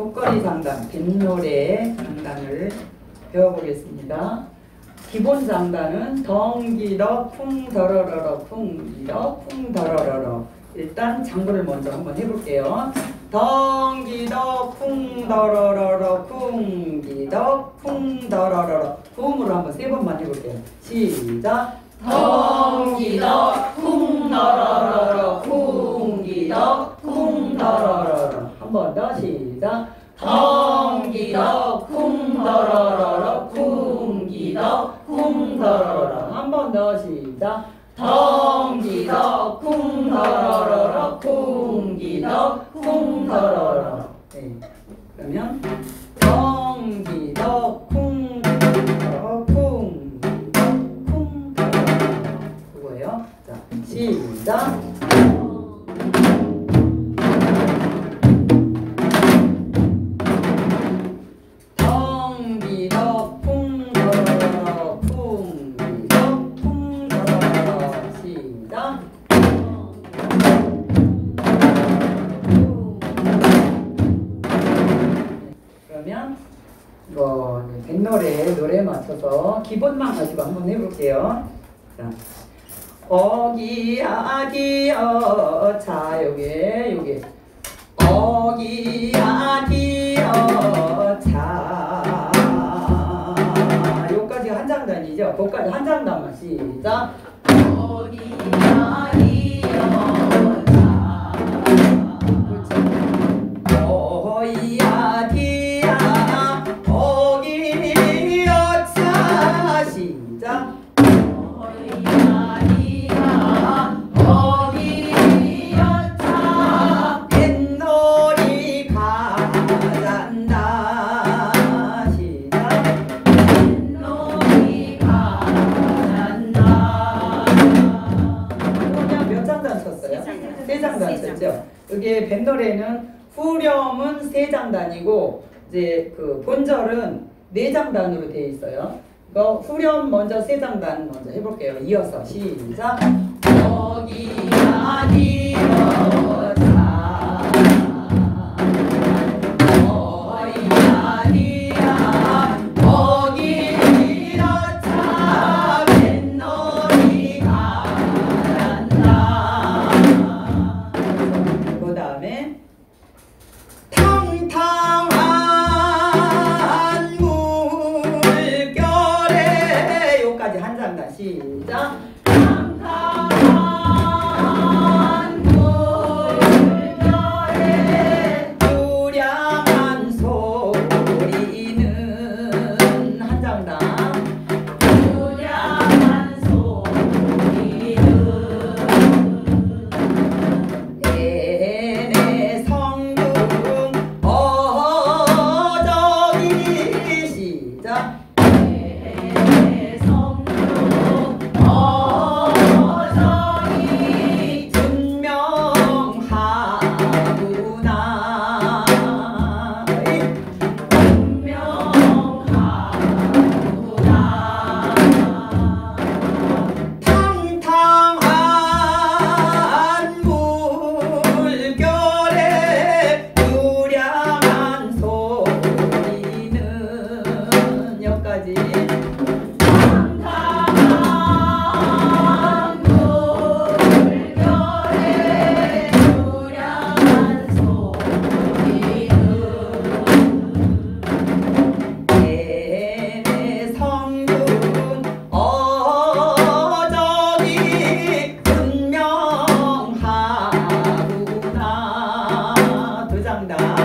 복거리 장단, 뱃노래 장단을 배워보겠습니다. 기본 장단은 덩기덕 쿵더러러러 쿵기덕 쿵더러러러 일단 장구를 먼저 한번 해볼게요. 덩기덕 쿵더러러러 쿵기덕 쿵더러러러 구음으로 한번 세 번만 해볼게요. 시작 덩기덕 쿵더러러러 쿵기덕 쿵더러러러 한 번 더 시작 기본만 가지고 한번 해볼게요. 자, 어기야기여 자 요게 요게 어기야기여 자 요까지 한 장단이죠. 거기까지 한 장단만 시작. 어이야 후렴 먼저 세 장단 먼저 해볼게요. 이어서 시작. 그 감사합니다.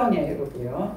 성경에 보고요.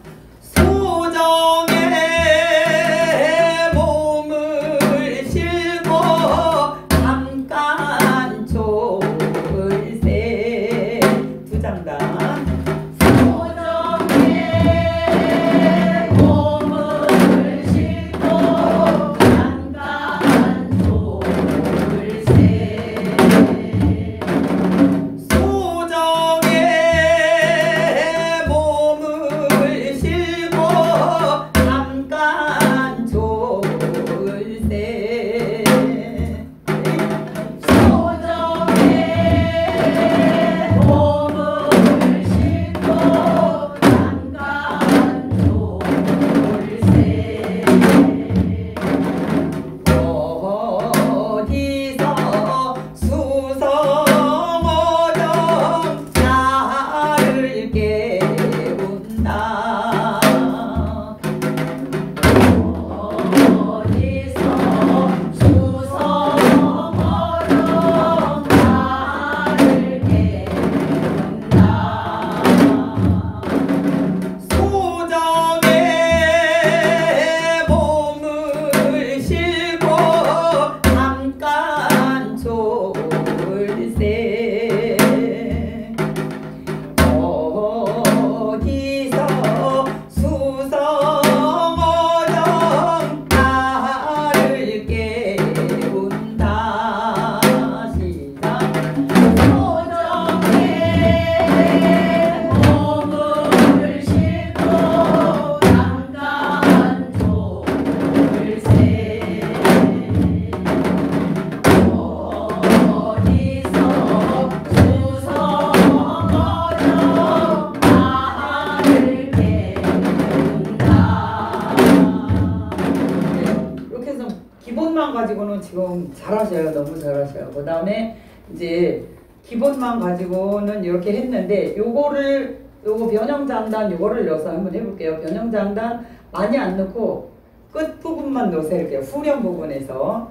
지금 잘하셔요. 너무 잘하셔요. 그 다음에 이제 기본만 가지고는 이렇게 했는데 요거를 요거 변형장단 요거를 넣어서 한번 해볼게요. 변형장단 많이 안 넣고 끝 부분만 넣어서 이렇게 후렴 부분에서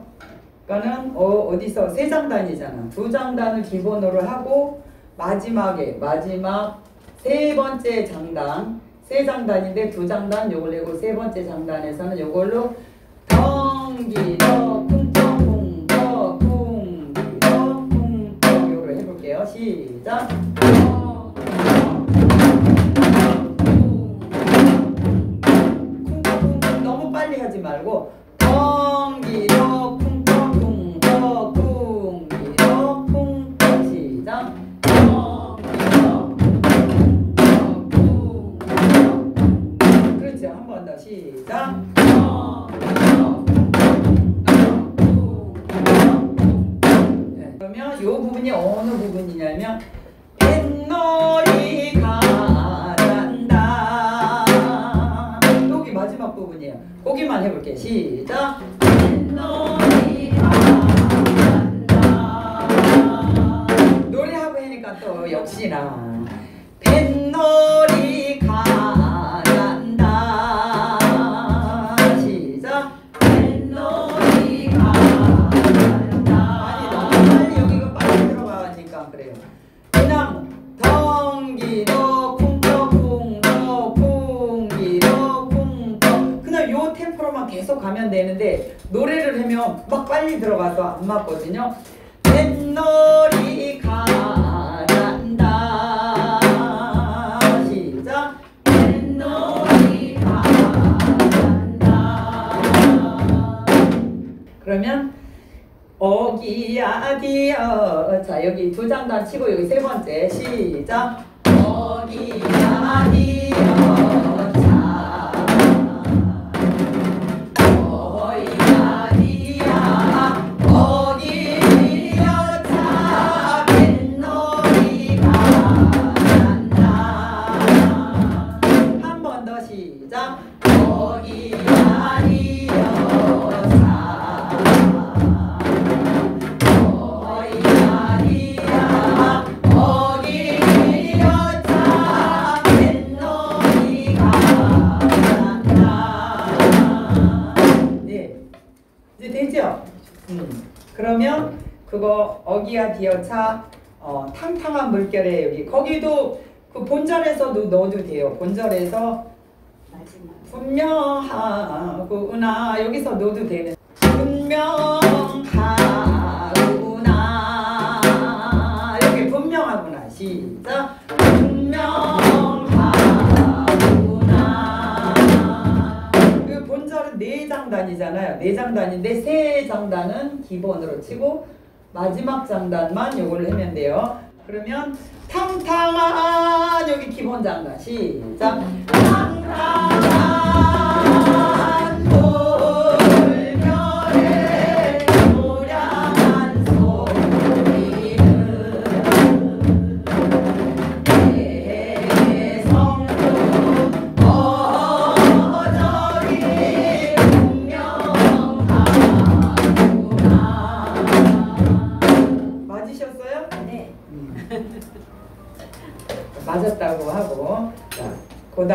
그러니까는 어, 어디서 세 장단이잖아. 두 장단을 기본으로 하고 마지막에 마지막 세 번째 장단 세 장단인데 두 장단 요걸 내고 세 번째 장단에서는 요걸로 덩기더 시작. 부분 가면 되는데 노래를 하면 막 빨리 들어가서 안 맞거든요. 뱃놀이가 난다. 그러면 어기야 디어 자 여기 두 장단 치고 여기 세 번째. 시작. 어기야 디어 디어차 어, 탕탕한 물결에 여기 거기도 그 본절에서도 넣어도 돼요. 본절에서 분명하구나. 여기서 넣어도 되는 분명하구나. 여기 분명하구나. 시작. 분명하구나. 그 본절은 네 장단이잖아요. 네 장단인데 세 장단은 기본으로 치고 마지막 장단만 요걸 하면 돼요. 그러면 탕탕한 여기 기본 장단. 시작. 탕탕한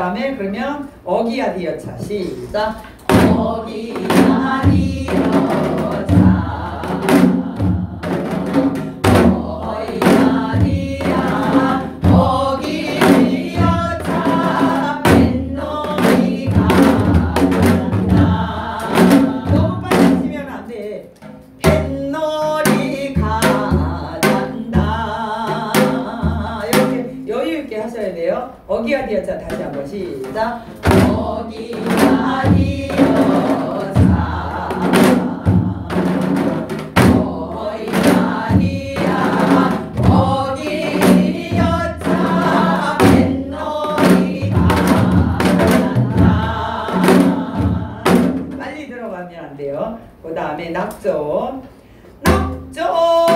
다음에 그러면 어기야 디어차. 시작 낙조. 낙조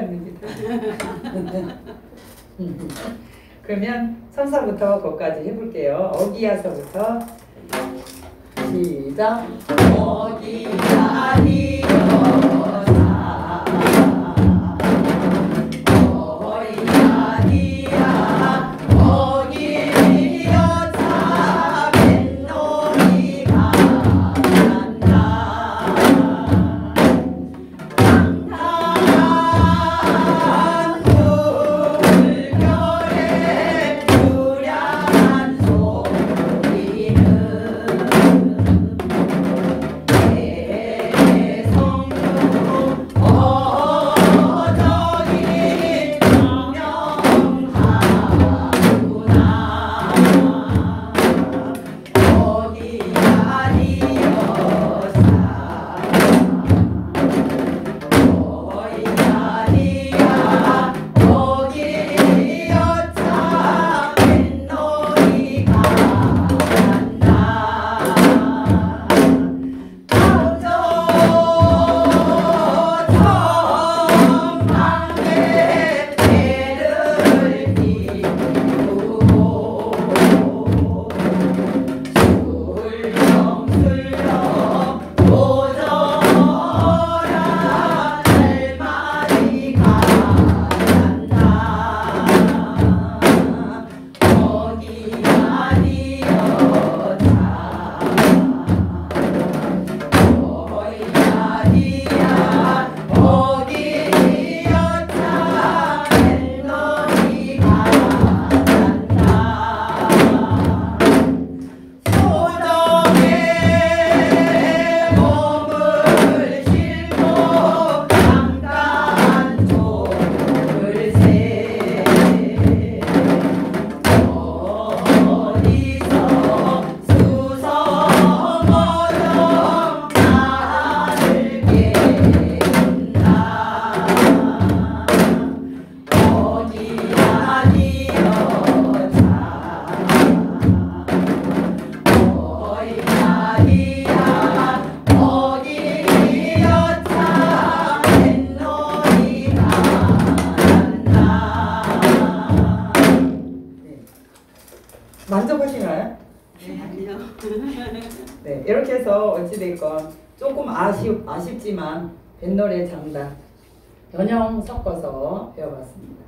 틀렸는지 다. 그러면 선사부터 거기까지 해볼게요. 어기야서부터 시작. 네. 어찌됐건 조금 아쉽, 아쉽지만 뱃노래 장단 변형 섞어서 배워봤습니다.